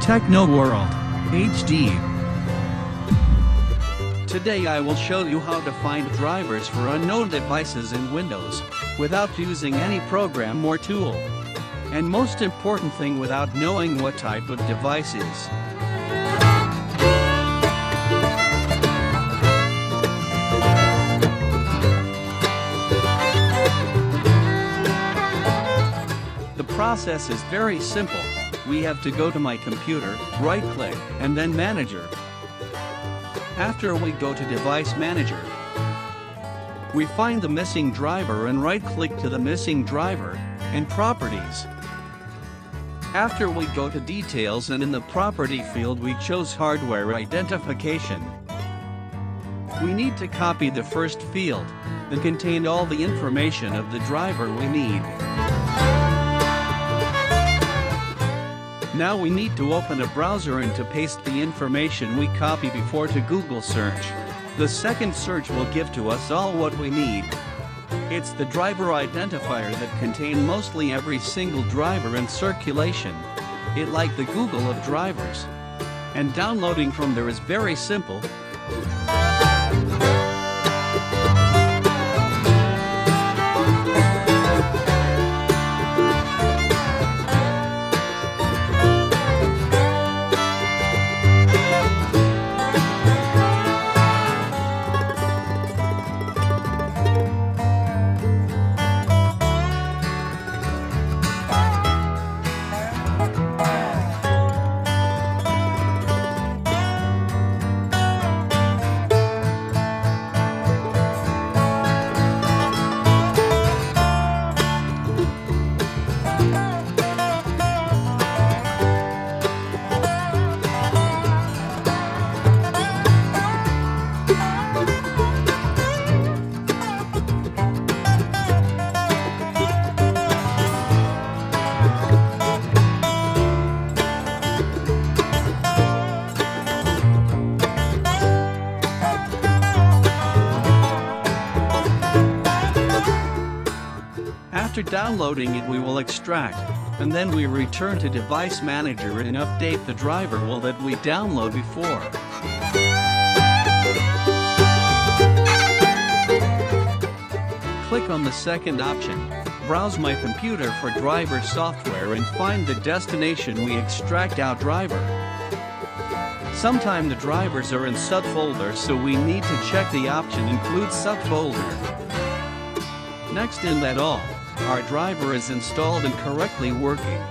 Techno World HD. Today I will show you how to find drivers for unknown devices in Windows without using any program or tool. And most important thing without knowing what type of device is. The process is very simple. We have to go to my computer, right click, and then manager. After we go to device manager, we find the missing driver and right click to the missing driver and properties. After we go to details and in the property field we chose hardware identification. We need to copy the first field that contained all the information of the driver we need. Now we need to open a browser and to paste the information we copy before to Google search. The second search will give to us all what we need. It's the driver identifier that contain mostly every single driver in circulation. It like the Google of drivers. And downloading from there is very simple. After downloading it we will extract, and then we return to Device Manager and update the driver will that we download before. Click on the second option, browse my computer for driver software and find the destination we extract our driver. Sometime the drivers are in subfolder so we need to check the option include subfolder. Next in that all, our driver is installed and correctly working.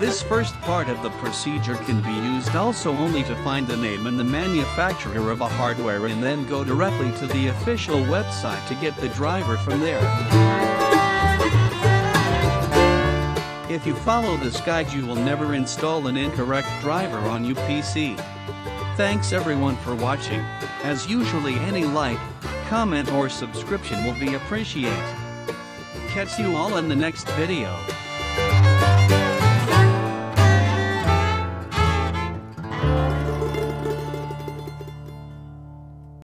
This first part of the procedure can be used also only to find the name and the manufacturer of a hardware and then go directly to the official website to get the driver from there. If you follow this guide you will never install an incorrect driver on your PC. Thanks everyone for watching. As usually any like, comment or subscription will be appreciated. Catch you all in the next video.